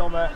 on Ömer.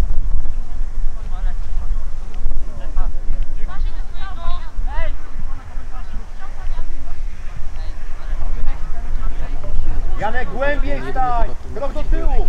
Janek, głębiej staj! Krok do tyłu!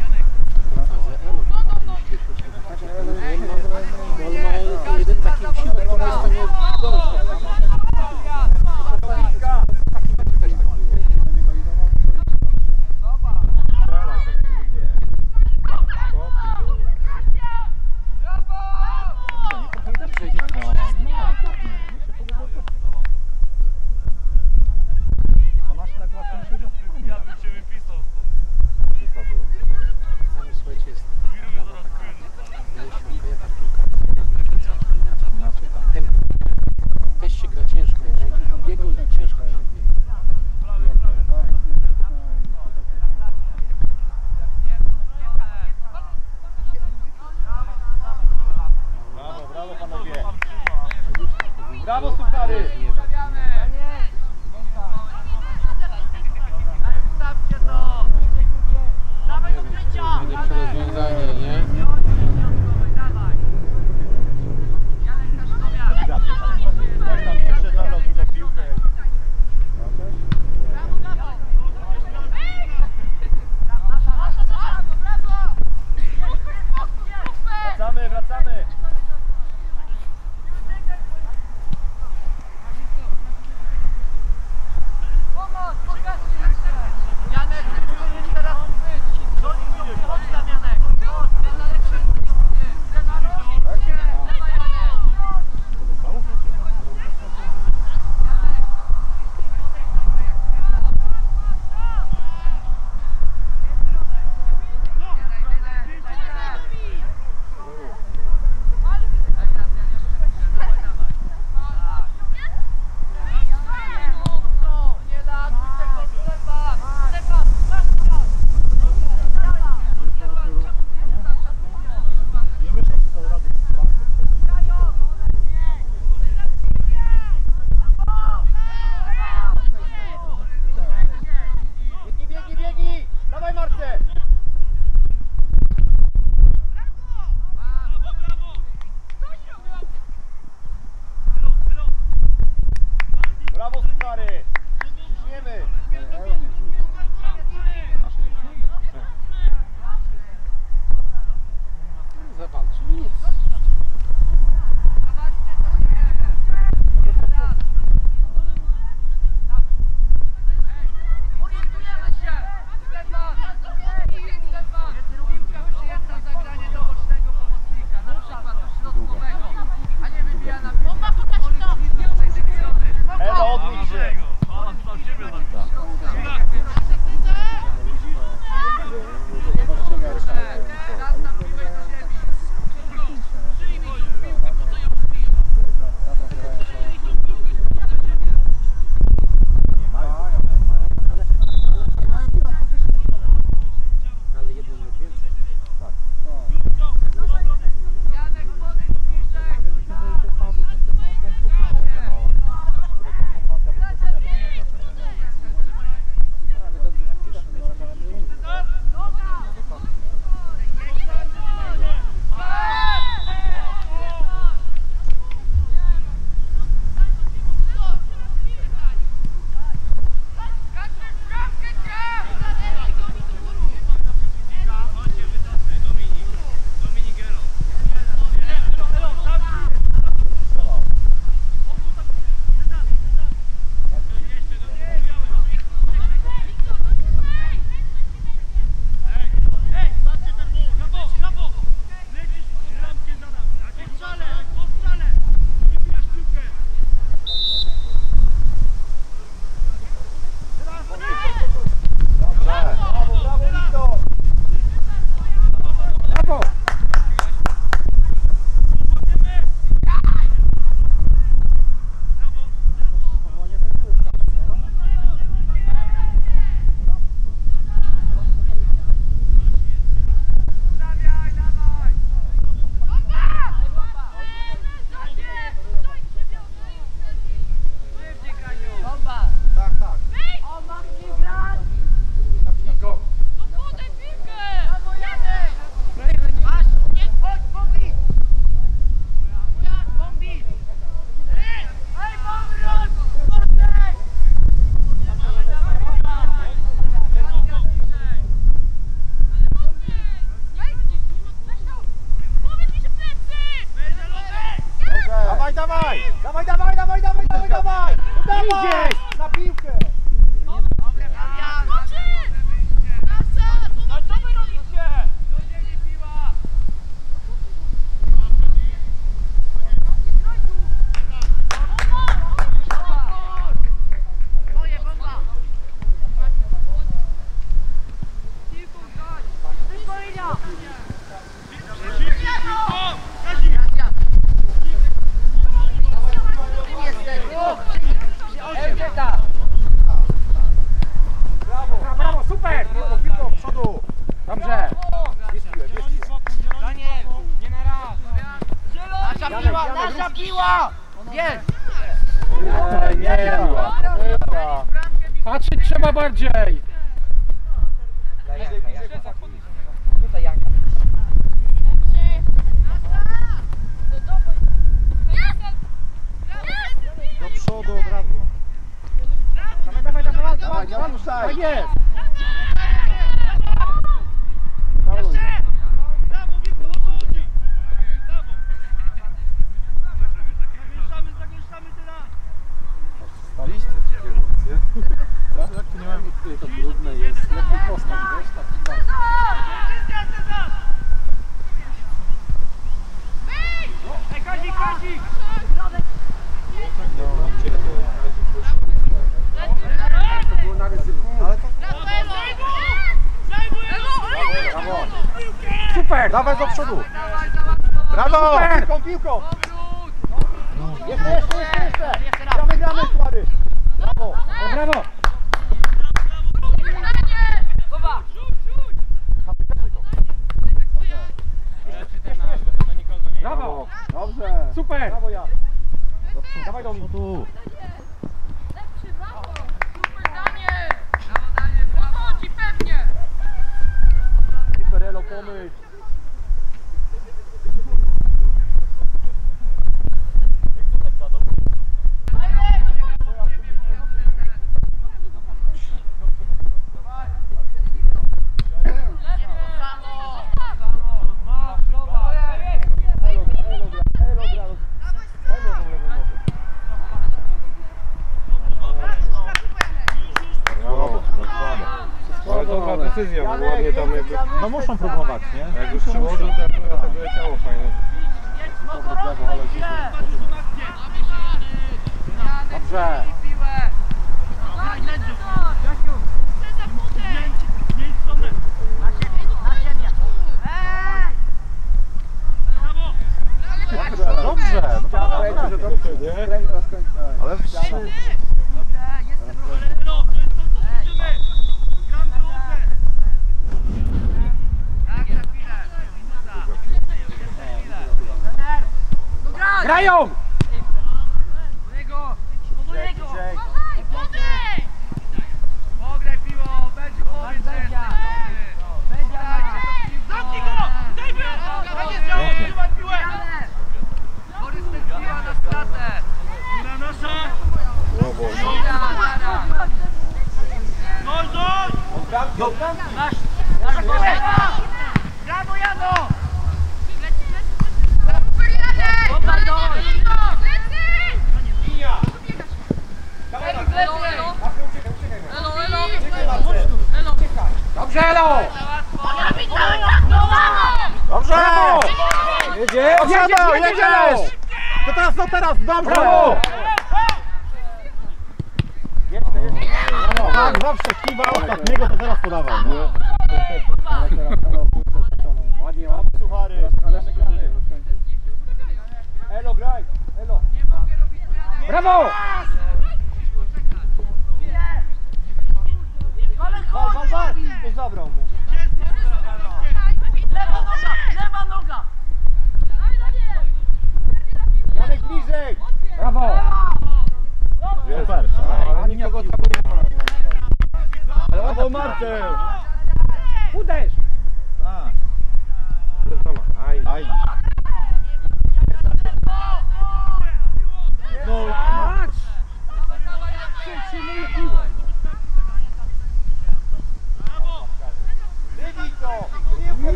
Decyzja, bo ładnie tam jakby... No muszą próbować,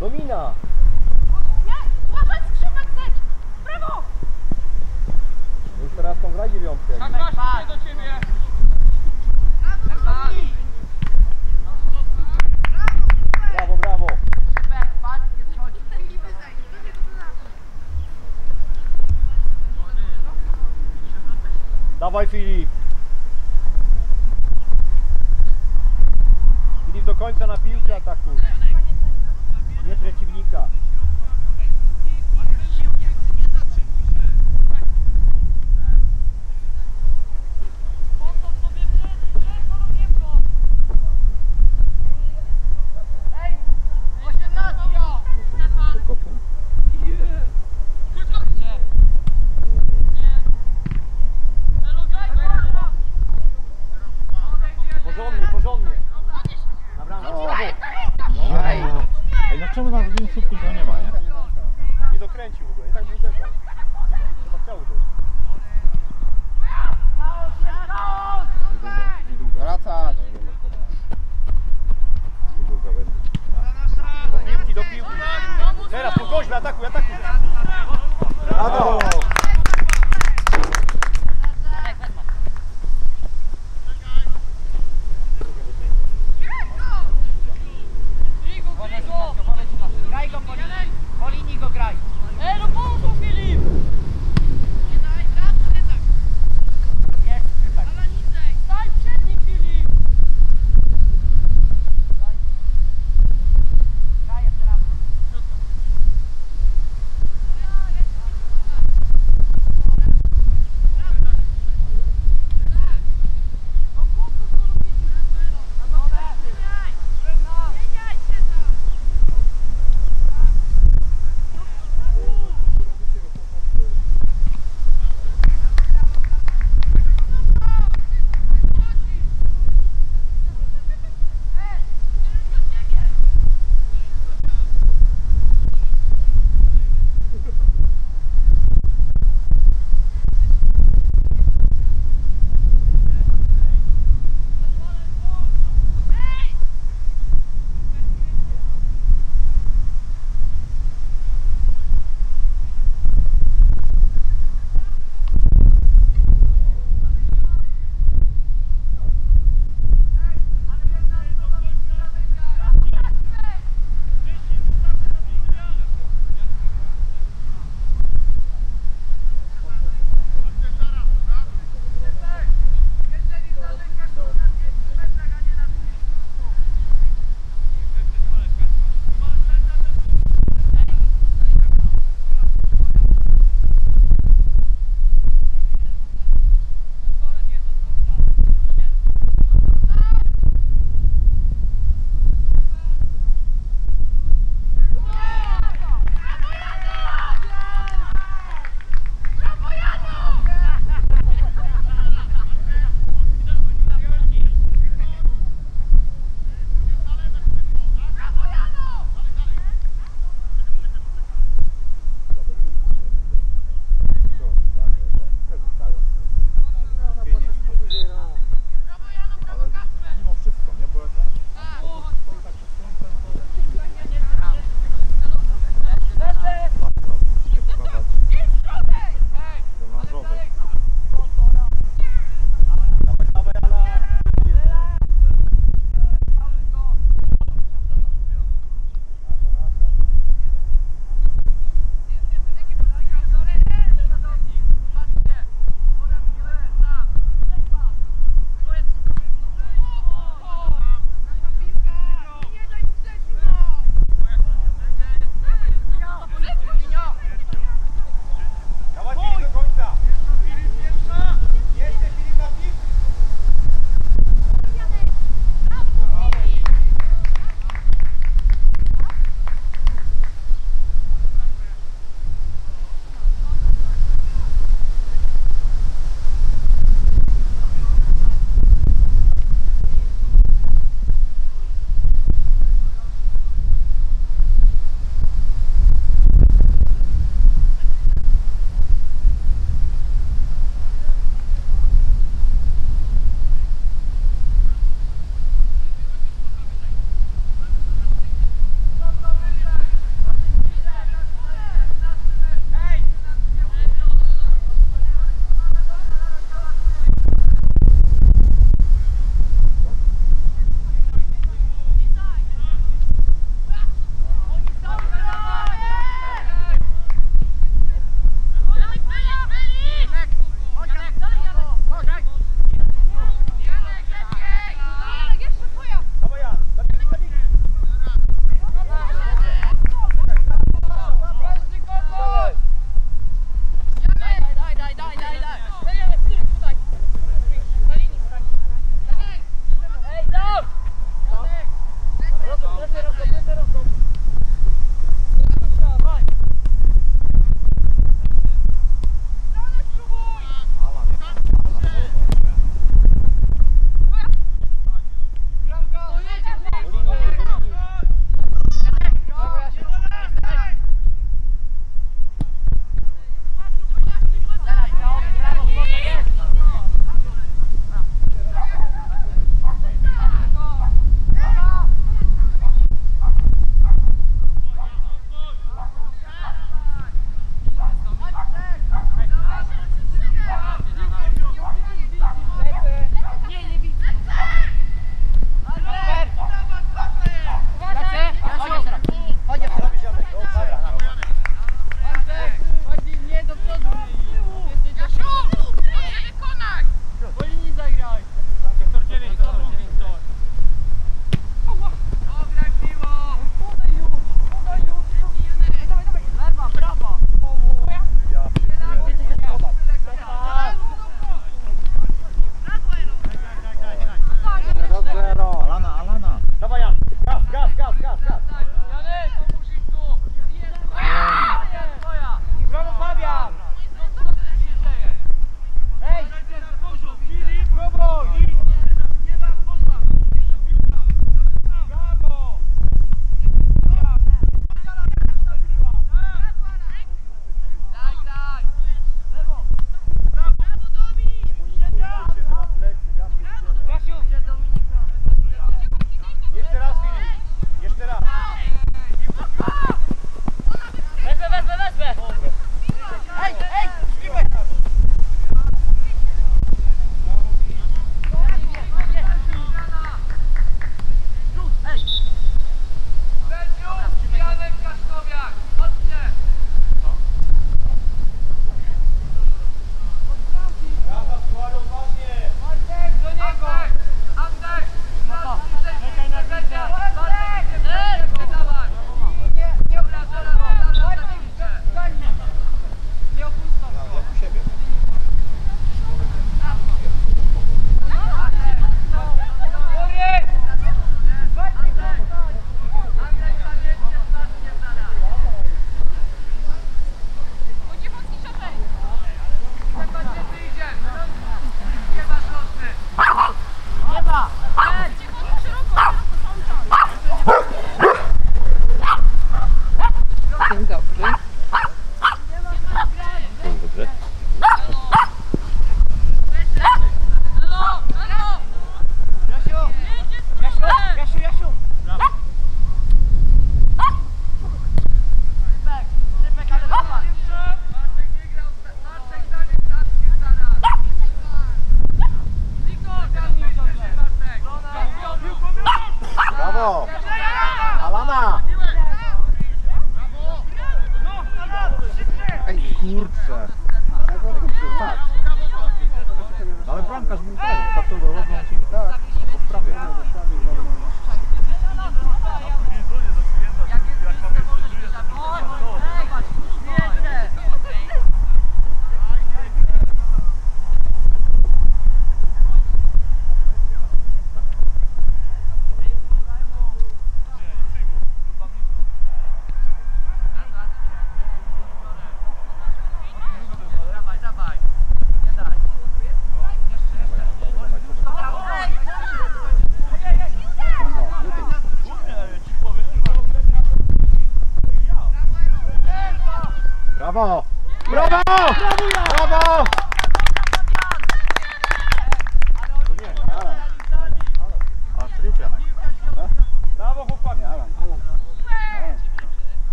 Domina! Nie! Łapać skrzypek zeć! Brawo! Już teraz tą graj dziewiątkę. Tak, właśnie do ciebie!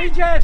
Norwegian!